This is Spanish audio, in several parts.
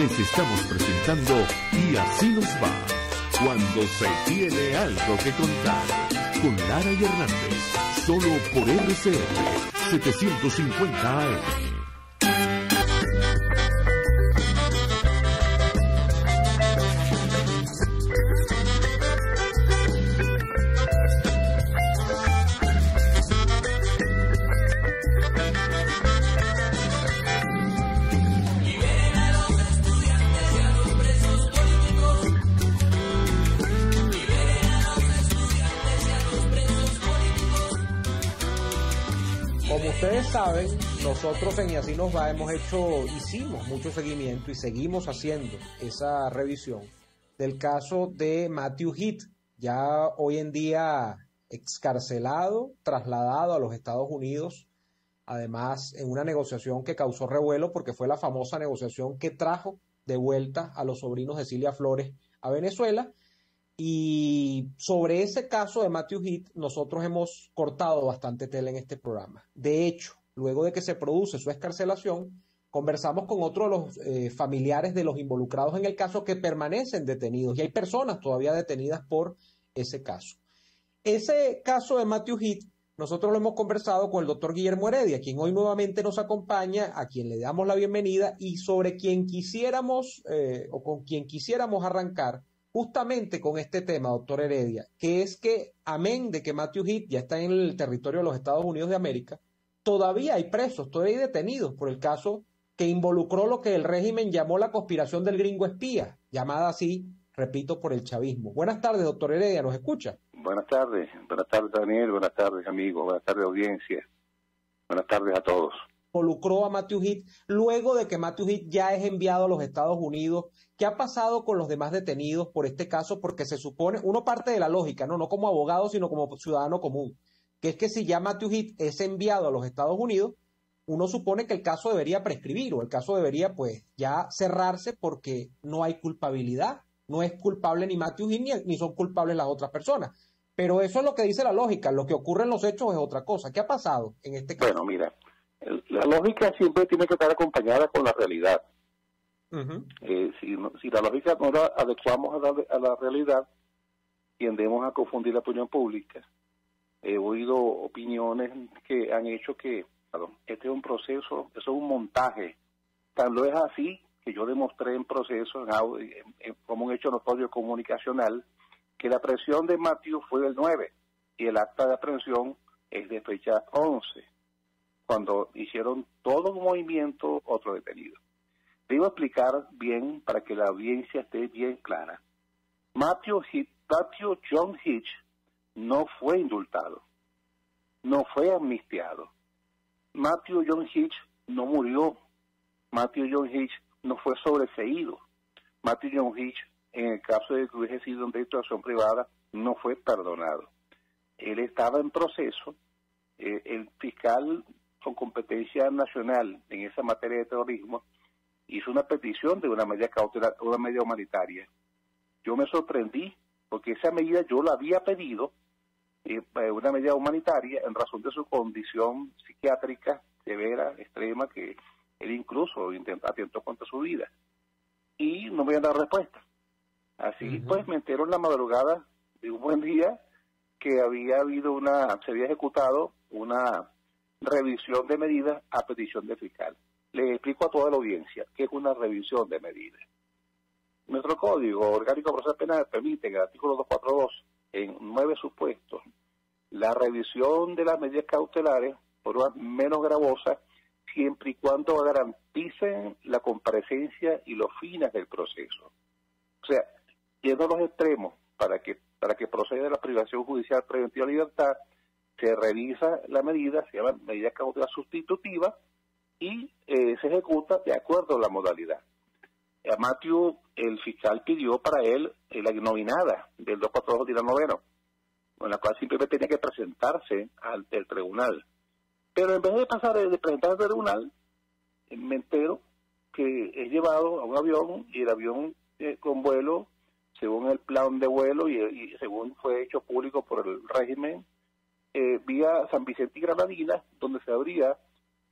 les estamos presentando Y así nos va, cuando se tiene algo que contar, con Lara y Hernández, solo por RCR 750 AM. Saben, nosotros en Y Así Nos Va hemos hecho, hicimos mucho seguimiento y seguimos haciendo esa revisión del caso de Matthew Heath, ya hoy en día excarcelado, trasladado a los Estados Unidos, además en una negociación que causó revuelo porque fue la famosa negociación que trajo de vuelta a los sobrinos de Cilia Flores a Venezuela y sobre ese caso de Matthew Heath, nosotros hemos cortado bastante tela en este programa. De hecho, luego de que se produce su escarcelación, conversamos con otros de los eh, familiares de los involucrados en el caso que permanecen detenidos y hay personas todavía detenidas por ese caso. Ese caso de Matthew Heath, nosotros lo hemos conversado con el doctor Guillermo Heredia, quien hoy nuevamente nos acompaña, a quien le damos la bienvenida y sobre quien quisiéramos eh, o con quien quisiéramos arrancar justamente con este tema, doctor Heredia, que es que, amén de que Matthew Heath ya está en el territorio de los Estados Unidos de América, todavía hay presos, todavía hay detenidos por el caso que involucró lo que el régimen llamó la conspiración del gringo espía, llamada así, repito, por el chavismo. Buenas tardes, doctor Heredia, ¿nos escucha? Buenas tardes, buenas tardes Daniel, buenas tardes amigos, buenas tardes audiencia, buenas tardes a todos involucró a Matthew Heath luego de que Matthew Heath ya es enviado a los Estados Unidos. ¿Qué ha pasado con los demás detenidos por este caso? Porque se supone, uno parte de la lógica, no, no como abogado, sino como ciudadano común, que es que si ya Matthew Heath es enviado a los Estados Unidos, uno supone que el caso debería prescribir o el caso debería pues ya cerrarse porque no hay culpabilidad, no es culpable ni Matthew Heath ni, ni son culpables las otras personas. Pero eso es lo que dice la lógica, lo que ocurre en los hechos es otra cosa. ¿Qué ha pasado en este caso? Bueno, mira, la lógica siempre tiene que estar acompañada con la realidad. Eh, si, si, la lógica no la adecuamos a la, a la realidad, tendemos a confundir la opinión pública. He oído opiniones que han hecho que este es un proceso, eso es un montaje. Tan lo es así que yo demostré en proceso, como un hecho notorio comunicacional, que la presión de Matthew fue del 9 y el acta de aprehensión es de fecha 11 cuando hicieron todo un movimiento otro detenido. Debo explicar bien para que la audiencia esté bien clara. Matthew, Matthew John Hitch no fue indultado, no fue amnistiado. Matthew John Hitch no murió. Matthew John Hitch no fue sobreseído. Matthew John Hitch, en el caso de que hubiese sido un delito de acción privada, no fue perdonado. Él estaba en proceso. Eh, el fiscal con competencia nacional en esa materia de terrorismo, hizo una petición de una medida cautelar, una medida humanitaria. Yo me sorprendí porque esa medida yo la había pedido, eh, una medida humanitaria, en razón de su condición psiquiátrica severa, extrema, que él incluso intentó, atentó contra su vida. Y no me habían dado respuesta. Así pues me entero en la madrugada de un buen día que había habido una, se había ejecutado una revisión de medidas a petición de fiscal. Le explico a toda la audiencia qué es una revisión de medidas. Nuestro Código Orgánico Procesal Penal permite en el artículo 242, en nueve supuestos, la revisión de las medidas cautelares por una menos gravosa siempre y cuando garanticen la comparecencia y los fines del proceso. O sea, yendo a los extremos para que para que proceda la privación judicial preventiva de libertad, se revisa la medida, se llama medida cautelar sustitutiva y eh, se ejecuta de acuerdo a la modalidad. A Matthew, el fiscal pidió para él eh, la nominada del 242 de la noveno, con la cual simplemente tenía que presentarse ante el tribunal. Pero en vez de pasar de presentarse al tribunal, me entero que es llevado a un avión y el avión eh, con vuelo, según el plan de vuelo y según fue hecho público por el régimen, eh, vía San Vicente y Granadina, donde se habría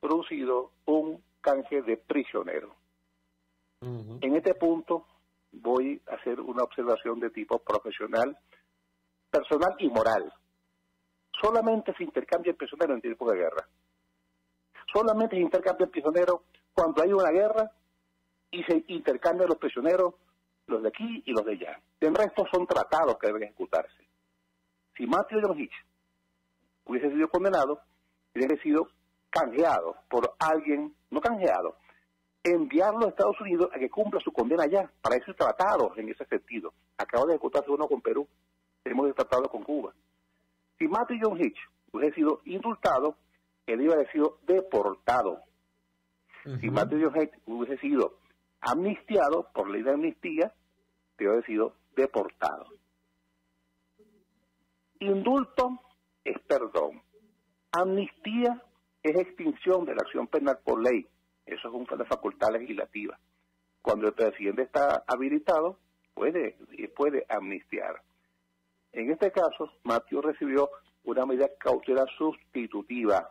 producido un canje de En este punto voy a hacer una observación de tipo profesional, personal y moral. Solamente se intercambia el prisionero en tiempo de guerra. Solamente se intercambia el prisionero cuando hay una guerra y se intercambian los prisioneros, los de aquí y los de allá. El resto son tratados que deben ejecutarse. Si Matthew John hubiese sido condenado, hubiese sido canjeado por alguien, no canjeado, enviarlo a Estados Unidos a que cumpla su condena allá, para eso tratado en ese sentido. Acaba de ejecutarse uno con Perú, hemos tratado con Cuba. Si Matthew John Hitch hubiese sido indultado, él iba a haber sido deportado. Si Matthew John Hitch hubiese sido amnistiado por ley de amnistía, a haber sido deportado. Indulto es perdón. Amnistía es extinción de la acción penal por ley. Eso es una facultad legislativa. Cuando el presidente está habilitado, puede, puede amnistiar. En este caso, Mateo recibió una medida cautelar sustitutiva,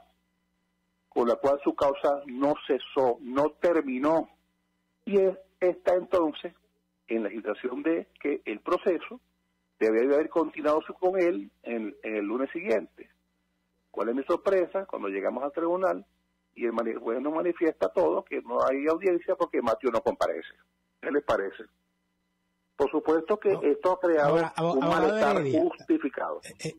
con la cual su causa no cesó, no terminó. Y está entonces en la situación de que el proceso debe haber continuado con él en, el lunes siguiente. ¿Cuál es mi sorpresa? Cuando llegamos al tribunal y el juez nos manifiesta todo que no hay audiencia porque Mateo no comparece. ¿Qué les parece? Por supuesto que esto ha creado un malestar justificado. Eh, eh,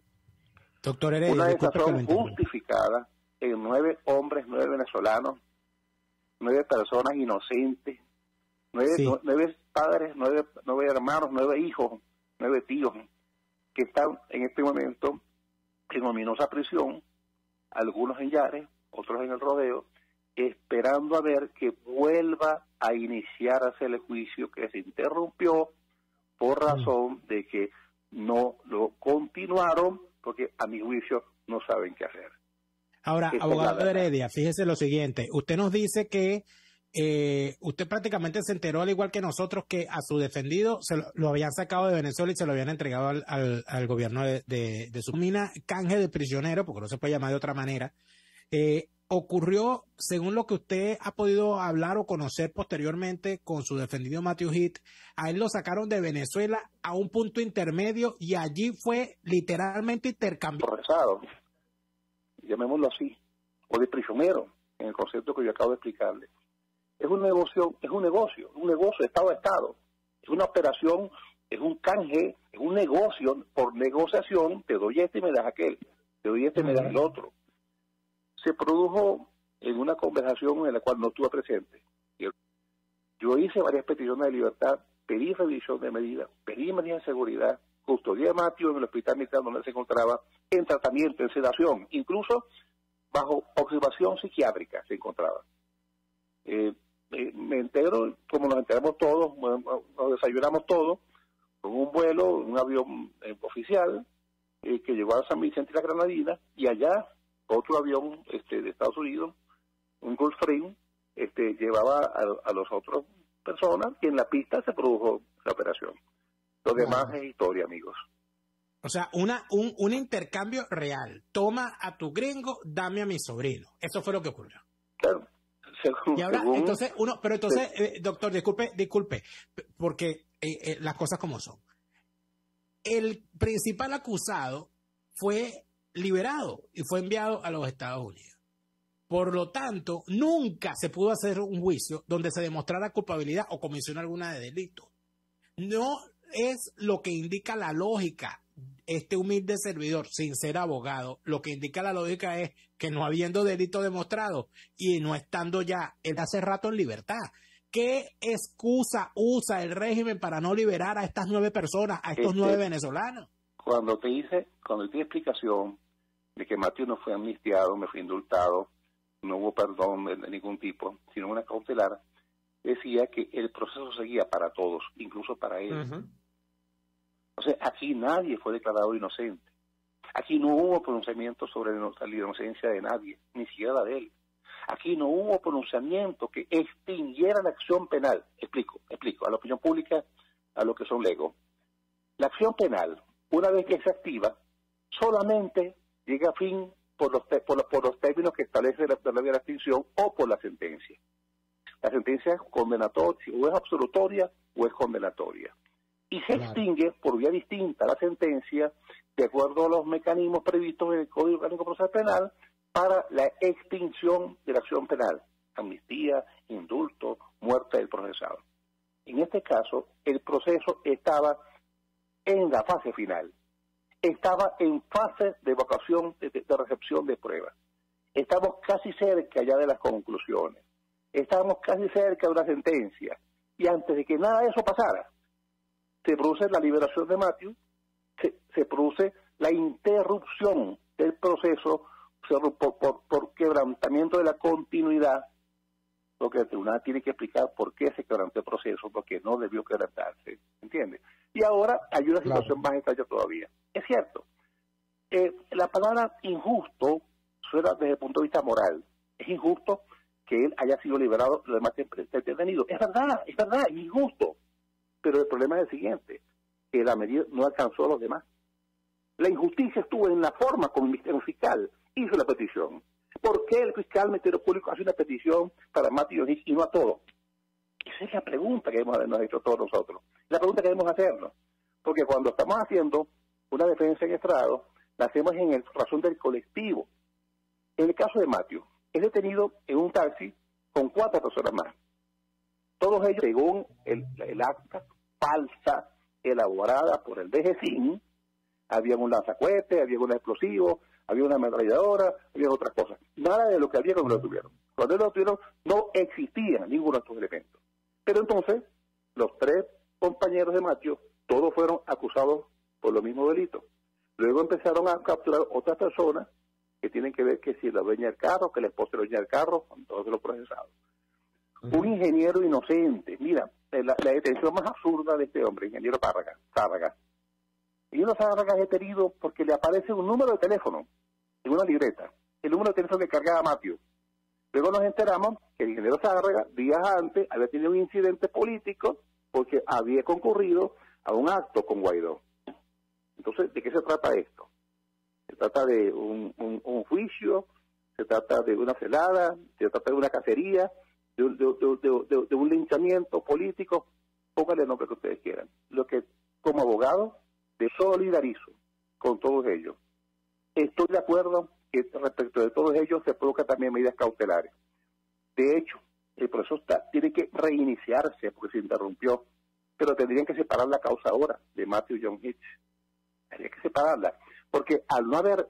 doctor Una declaración justificada en nueve hombres, nueve venezolanos, nueve personas inocentes, nueve, nueve padres, nueve, nueve hermanos, nueve hijos, nueve tíos que están en este momento en ominosa prisión, algunos en Yares, otros en el rodeo, esperando a ver que vuelva a iniciarse el juicio que se interrumpió por razón de que no lo continuaron, porque a mi juicio no saben qué hacer. Ahora, abogado Heredia, fíjese lo siguiente, usted nos dice que eh, usted prácticamente se enteró, al igual que nosotros, que a su defendido se lo, habían sacado de Venezuela y se lo habían entregado al, gobierno de, su mina, canje de prisionero, porque no se puede llamar de otra manera. Eh, ocurrió, según lo que usted ha podido hablar o conocer posteriormente con su defendido Matthew Heath, a él lo sacaron de Venezuela a un punto intermedio y allí fue literalmente intercambiado. llamémoslo así, o de prisionero, en el concepto que yo acabo de explicarle es un negocio, es un negocio, un negocio Estado a Estado. Es una operación, es un canje, es un negocio, por negociación, te doy este y me das aquel, te doy este y me das el otro. Se produjo en una conversación en la cual no estuve presente. Yo hice varias peticiones de libertad, pedí revisión de medidas, pedí medidas de seguridad, custodia de Mateo en el hospital militar donde se encontraba, en tratamiento, en sedación, incluso bajo observación psiquiátrica se encontraba. Eh, me entero, como nos enteramos todos, nos desayunamos todos, con un vuelo, un avión eh, oficial eh, que llegó a San Vicente y la Granadina, y allá otro avión este, de Estados Unidos, un Gulfstream, este, llevaba a, los otros personas y en la pista se produjo la operación. Lo demás es historia, amigos. O sea, una, un, un intercambio real. Toma a tu gringo, dame a mi sobrino. Eso fue lo que ocurrió. Claro y ahora, entonces, uno, pero entonces, eh, doctor, disculpe, disculpe, porque eh, eh, las cosas como son. El principal acusado fue liberado y fue enviado a los Estados Unidos. Por lo tanto, nunca se pudo hacer un juicio donde se demostrara culpabilidad o comisión alguna de delito. No es lo que indica la lógica este humilde servidor, sin ser abogado, lo que indica la lógica es que no habiendo delito demostrado y no estando ya él hace rato en libertad, ¿qué excusa usa el régimen para no liberar a estas nueve personas, a estos nueve este, venezolanos? Cuando te hice, cuando te di explicación de que Mateo no fue amnistiado, me fue indultado, no hubo perdón de, ningún tipo, sino una cautelar, decía que el proceso seguía para todos, incluso para él. Entonces, aquí nadie fue declarado inocente. Aquí no hubo pronunciamiento sobre la inocencia de nadie, ni siquiera de él. Aquí no hubo pronunciamiento que extinguiera la acción penal. Explico, explico, a la opinión pública, a lo que son legos. La acción penal, una vez que se activa, solamente llega a fin por los, por los, términos que establece la, la, la extinción o por la sentencia. la sentencia es condenatoria, o es absolutoria o es condenatoria. Y se extingue por vía distinta la sentencia de acuerdo a los mecanismos previstos en el Código Orgánico Procesal Penal para la extinción de la acción penal, amnistía, indulto, muerte del procesado. En este caso, el proceso estaba en la fase final, estaba en fase de evacuación, de, de recepción de pruebas. Estamos casi cerca ya de las conclusiones. Estamos casi cerca de una sentencia. Y antes de que nada de eso pasara, se produce la liberación de Matthew, se, produce la interrupción del proceso por, quebrantamiento de la continuidad, porque el tribunal tiene que explicar por qué se quebrantó el proceso, porque no debió quebrantarse, ¿entiendes? Y ahora hay una situación más extraña todavía. Es cierto, eh, la palabra injusto suena desde el punto de vista moral. Es injusto que él haya sido liberado, los demás detenidos. Es verdad, es verdad, es injusto. Pero el problema es el siguiente, que la medida no alcanzó a los demás. La injusticia estuvo en la forma como el Fiscal hizo la petición. ¿Por qué el fiscal Ministerio Público hace una petición para Mati y no a todos? Esa es la pregunta que habernos hecho todos nosotros. La pregunta que debemos hacernos. Porque cuando estamos haciendo una defensa en estrado, la hacemos en el razón del colectivo. En el caso de Matthew, es detenido en un taxi con cuatro personas más. Todos ellos, según el, acta falsa elaborada por el DGCIN, había un lanzacuete, había un explosivo, había una ametralladora, había otras cosas. Nada de lo que había cuando lo tuvieron. Cuando lo tuvieron no existía ninguno de estos elementos. Pero entonces, los tres compañeros de Matthew, todos fueron acusados por los mismos delitos. Luego empezaron a capturar otras personas que tienen que ver que si la dueña del carro, que la esposa la dueña del carro, con todos los procesados. Un ingeniero inocente, mira, eh, la, detención más absurda de este hombre, ingeniero Párraga, Zárraga. Y uno Zárraga es detenido porque le aparece un número de teléfono en una libreta, el número de teléfono que cargaba Mateo. Luego nos enteramos que el ingeniero Zárraga, días antes, había tenido un incidente político porque había concurrido a un acto con Guaidó. Entonces, ¿de qué se trata esto? se trata de un, juicio, se trata de una celada, se trata de una cacería, de, un linchamiento político, póngale el nombre que ustedes quieran. Lo que como abogado de solidarizo con todos ellos. Estoy de acuerdo que respecto de todos ellos se provoca también medidas cautelares. De hecho, el proceso está, tiene que reiniciarse porque se interrumpió, pero tendrían que separar la causa ahora de Matthew John Hitch. Tendría que separarla. Porque al no haber,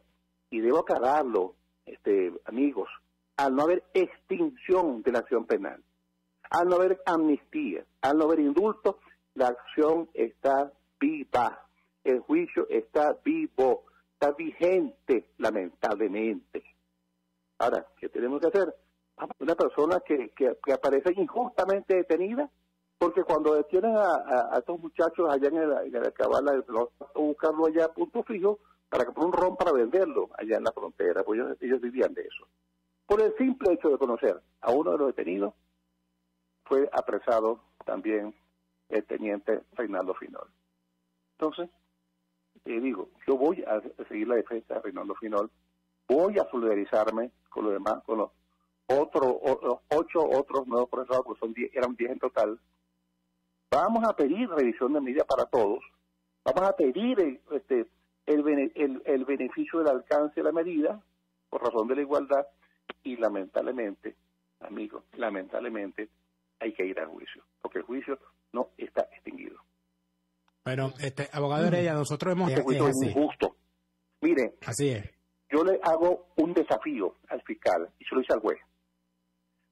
y debo aclararlo, este, amigos, al no haber extinción de la acción penal, al no haber amnistía, al no haber indulto, la acción está viva, el juicio está vivo, está vigente, lamentablemente. Ahora, ¿qué tenemos que hacer? Una persona que, que, aparece injustamente detenida, porque cuando detienen a, estos muchachos allá en el, en el cabal, buscarlo allá a punto fijo, para que un ron para venderlo allá en la frontera, pues ellos, vivían de eso. Por el simple hecho de conocer a uno de los detenidos, fue apresado también el teniente Reinaldo Finol. Entonces, eh, digo, yo voy a seguir la defensa de Reinaldo Finol, voy a solidarizarme con los demás, con los otros, ocho otros nuevos procesados, que son eran diez en total. Vamos a pedir revisión de medida para todos, vamos a pedir este, el, el, beneficio del alcance de la medida por razón de la igualdad y lamentablemente, amigos, lamentablemente hay que ir a juicio, porque el juicio no está extinguido. Pero, este, abogado Heredia, nosotros hemos... Este juicio es, injusto. Mire, así es. yo le hago un desafío al fiscal y se lo hice al juez.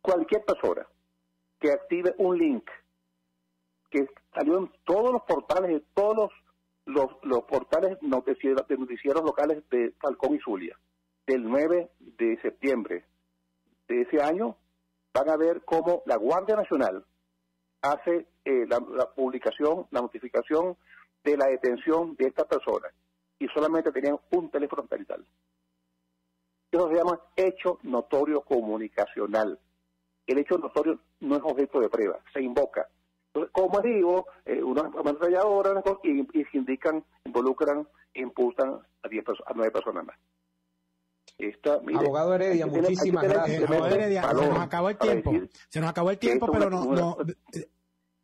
Cualquier persona que active un link que salió en todos los portales de todos los los, los portales noticieros, de noticieros locales de Falcón y Zulia del 9 de septiembre de ese año van a ver cómo la Guardia Nacional hace eh, la, publicación, la notificación de la detención de esta persona y solamente tenían un teléfono satelital. Eso se llama hecho notorio comunicacional. El hecho notorio no es objeto de prueba, se invoca como digo, eh, unas ametralladoras y, y se indican, involucran, imputan a, diez, a nueve personas más. abogado Heredia, muchísimas gracias. Abogado Heredia, se nos acabó el tiempo. Se nos acabó el tiempo, pero no, no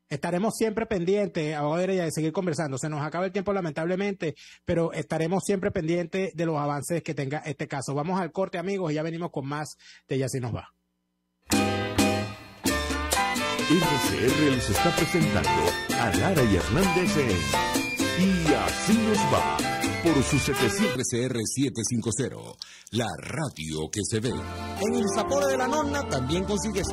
estaremos siempre pendientes, abogado Heredia, de seguir conversando. Se nos acaba el tiempo, lamentablemente, pero estaremos siempre pendientes de los avances que tenga este caso. Vamos al corte, amigos, y ya venimos con más de Ya si nos va. RCR les está presentando a Lara y Hernández en Y así nos va por su 700 RCR 750, la radio que se ve. En el Zapore de la Nonna también consigues